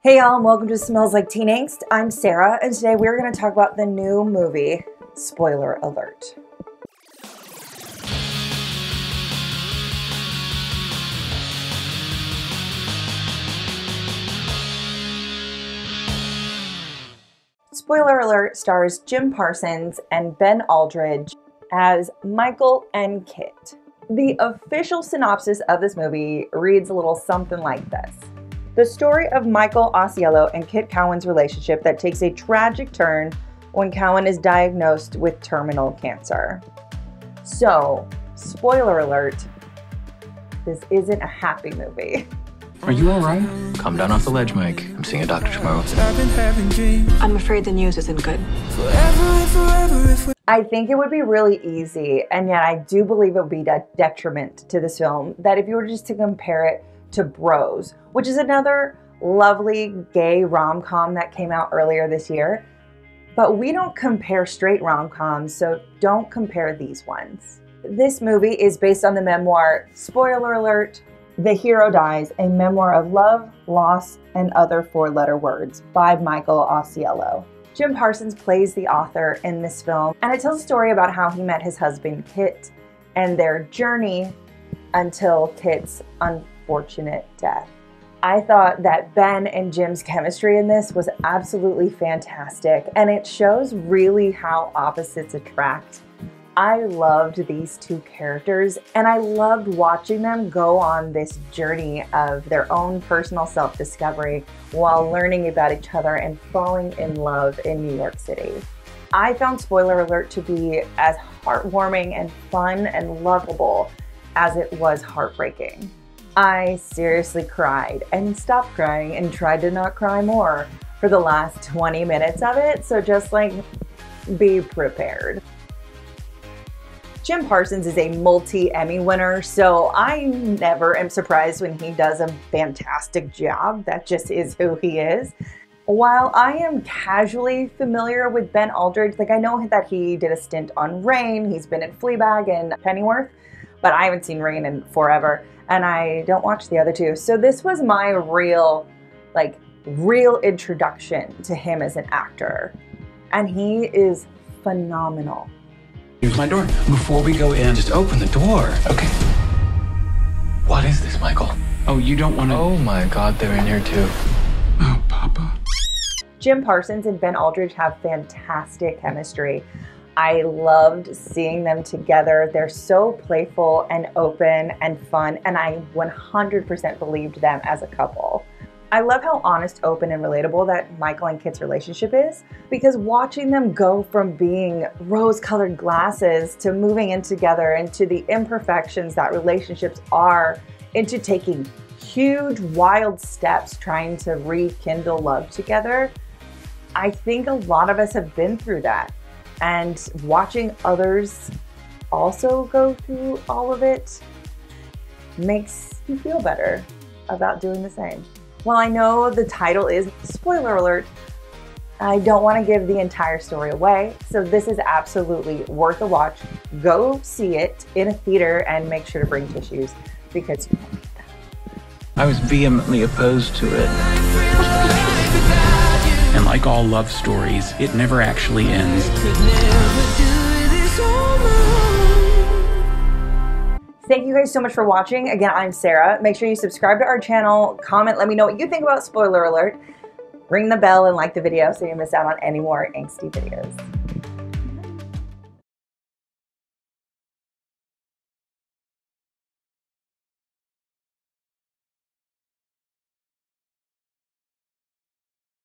Hey y'all, and welcome to Smells Like Teen Angst. I'm Sarah, and today we're going to talk about the new movie, Spoiler Alert. Spoiler Alert stars Jim Parsons and Ben Aldridge as Michael and Kit. The official synopsis of this movie reads a little something like this. The story of Michael Ausiello and Kit Cowan's relationship that takes a tragic turn when Cowan is diagnosed with terminal cancer. So, spoiler alert, this isn't a happy movie. Are you alright? Come down off the ledge, Mike. I'm seeing a doctor tomorrow. I'm afraid the news isn't good. I think it would be really easy, and yet I do believe it would be a detriment to this film that if you were just to compare it to Bros, which is another lovely gay rom com that came out earlier this year. But we don't compare straight rom coms, so don't compare these ones. This movie is based on the memoir, spoiler alert, The Hero Dies, a memoir of love, loss, and other four letter words by Michael Ausiello. Jim Parsons plays the author in this film, and it tells a story about how he met his husband Kit and their journey until Kit's unfortunate death. I thought that Ben and Jim's chemistry in this was absolutely fantastic, and it shows really how opposites attract. I loved these two characters, and I loved watching them go on this journey of their own personal self discovery while learning about each other and falling in love in New York City. I found Spoiler Alert to be as heartwarming and fun and lovable as it was heartbreaking. I seriously cried and stopped crying and tried to not cry more for the last 20 minutes of it, so just like be prepared. Jim Parsons is a multi Emmy winner, so I never am surprised when he does a fantastic job. That just is who he is. While I am casually familiar with Ben Aldridge, like I know that he did a stint on Reign, he's been in Fleabag and Pennyworth, but I haven't seen Reign in forever, and I don't watch the other two. So this was my real, like, real introduction to him as an actor. And he is phenomenal. Here's my door. Before we go in, just open the door. Okay. What is this, Michael? Oh, you don't want to. Oh my god, they're in here too. Oh, Papa. Jim Parsons and Ben Aldridge have fantastic chemistry. I loved seeing them together. They're so playful and open and fun, and I 100% believed them as a couple. I love how honest, open, and relatable that Michael and Kit's relationship is because watching them go from being rose colored glasses to moving in together into the imperfections that relationships are, into taking huge, wild steps trying to rekindle love together. I think a lot of us have been through that. And watching others also go through all of it makes you feel better about doing the same. Well, I know the title is spoiler alert. I don't want to give the entire story away, so this is absolutely worth a watch. Go see it in a theater and make sure to bring tissues because you will need them. I was vehemently opposed to it. And like all love stories, it never actually ends. Thank you guys so much for watching. Again, I'm Sarah. Make sure you subscribe to our channel, comment, let me know what you think about Spoiler Alert, ring the bell and like the video so you miss out on any more angsty videos.